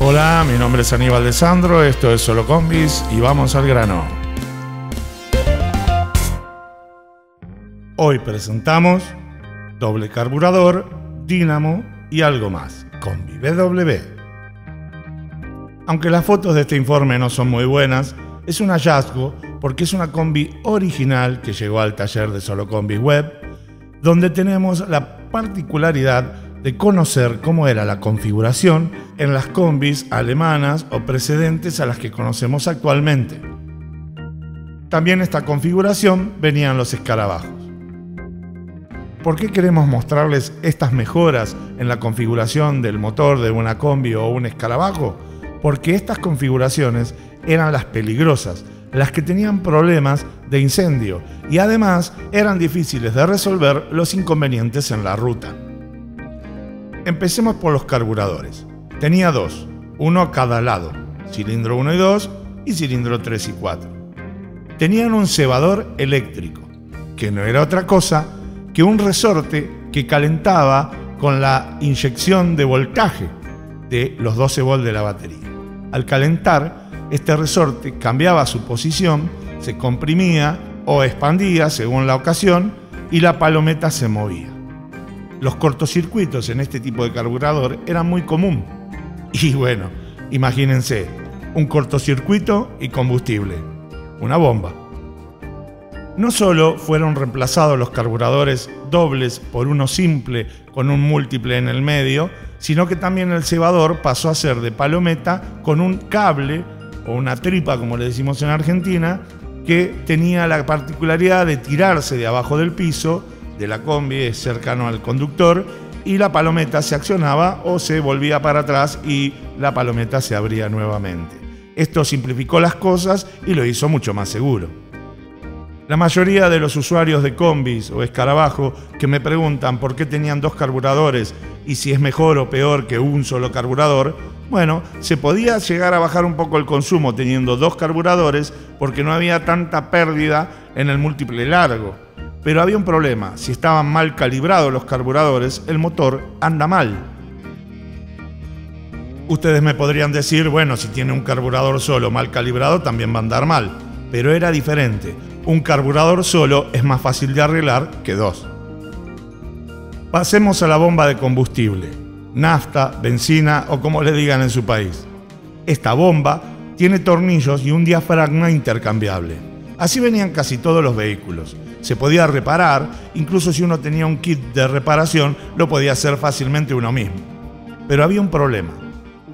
Hola, mi nombre es Aníbal de Sandro, esto es Solo Combis y vamos al grano. Hoy presentamos doble carburador, dínamo y algo más, Combi BW. Aunque las fotos de este informe no son muy buenas, es un hallazgo porque es una combi original que llegó al taller de Solo Combis Web, donde tenemos la particularidad de conocer cómo era la configuración en las combis alemanas o precedentes a las que conocemos actualmente. También esta configuración venían los escarabajos. ¿Por qué queremos mostrarles estas mejoras en la configuración del motor de una combi o un escarabajo? Porque estas configuraciones eran las peligrosas, las que tenían problemas de incendio y además eran difíciles de resolver los inconvenientes en la ruta. Empecemos por los carburadores. Tenía dos, uno a cada lado, cilindro 1 y 2 y cilindro 3 y 4. Tenían un cebador eléctrico, que no era otra cosa que un resorte que calentaba con la inyección de voltaje de los 12 volts de la batería. Al calentar, este resorte cambiaba su posición, se comprimía o expandía según la ocasión y la palometa se movía. Los cortocircuitos en este tipo de carburador eran muy común. Y bueno, imagínense, un cortocircuito y combustible. Una bomba. No solo fueron reemplazados los carburadores dobles por uno simple con un múltiple en el medio, sino que también el cebador pasó a ser de palometa con un cable o una tripa, como le decimos en Argentina, que tenía la particularidad de tirarse de abajo del piso de la combi cercano al conductor y la palometa se accionaba o se volvía para atrás y la palometa se abría nuevamente. Esto simplificó las cosas y lo hizo mucho más seguro. La mayoría de los usuarios de combis o escarabajo que me preguntan por qué tenían dos carburadores y si es mejor o peor que un solo carburador, bueno, se podía llegar a bajar un poco el consumo teniendo dos carburadores porque no había tanta pérdida en el múltiple largo. Pero había un problema, si estaban mal calibrados los carburadores, el motor anda mal. Ustedes me podrían decir, bueno, si tiene un carburador solo mal calibrado, también va a andar mal. Pero era diferente. Un carburador solo es más fácil de arreglar que dos. Pasemos a la bomba de combustible, nafta, benzina o como le digan en su país. Esta bomba tiene tornillos y un diafragma intercambiable. Así venían casi todos los vehículos se podía reparar, incluso si uno tenía un kit de reparación, lo podía hacer fácilmente uno mismo. Pero había un problema.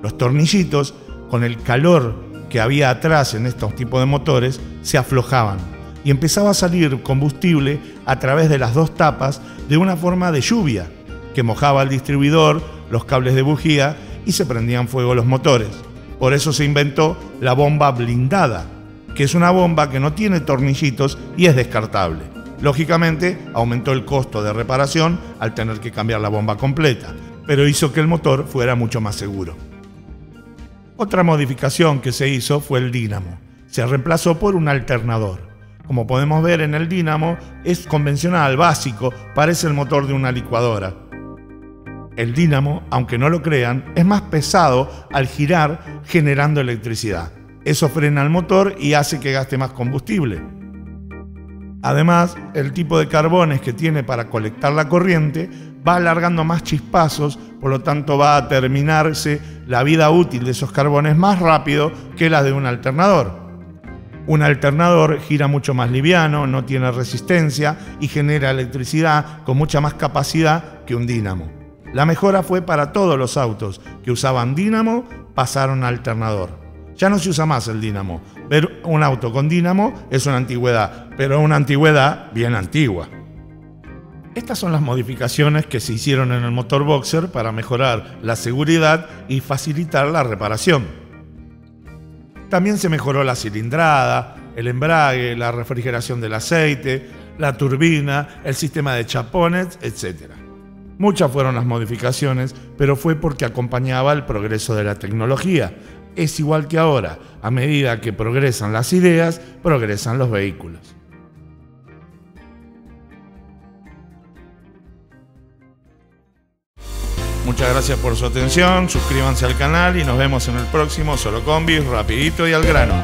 Los tornillitos, con el calor que había atrás en estos tipos de motores, se aflojaban y empezaba a salir combustible a través de las dos tapas de una forma de lluvia que mojaba el distribuidor, los cables de bujía y se prendían fuego los motores. Por eso se inventó la bomba blindada, que es una bomba que no tiene tornillitos y es descartable. Lógicamente, aumentó el costo de reparación al tener que cambiar la bomba completa, pero hizo que el motor fuera mucho más seguro. Otra modificación que se hizo fue el dínamo. Se reemplazó por un alternador. Como podemos ver en el dínamo, es convencional, básico, parece el motor de una licuadora. El dínamo, aunque no lo crean, es más pesado al girar generando electricidad. Eso frena el motor y hace que gaste más combustible. Además, el tipo de carbones que tiene para colectar la corriente va alargando más chispazos, por lo tanto va a terminarse la vida útil de esos carbones más rápido que la de un alternador. Un alternador gira mucho más liviano, no tiene resistencia y genera electricidad con mucha más capacidad que un dínamo. La mejora fue para todos los autos que usaban dínamo, pasaron a alternador. Ya no se usa más el dínamo. Ver un auto con dínamo es una antigüedad, pero una antigüedad bien antigua. Estas son las modificaciones que se hicieron en el motor boxer para mejorar la seguridad y facilitar la reparación. También se mejoró la cilindrada, el embrague, la refrigeración del aceite, la turbina, el sistema de chapones, etc. Muchas fueron las modificaciones, pero fue porque acompañaba el progreso de la tecnología, es igual que ahora. A medida que progresan las ideas, progresan los vehículos. Muchas gracias por su atención, suscríbanse al canal y nos vemos en el próximo Solo Combis, rapidito y al grano.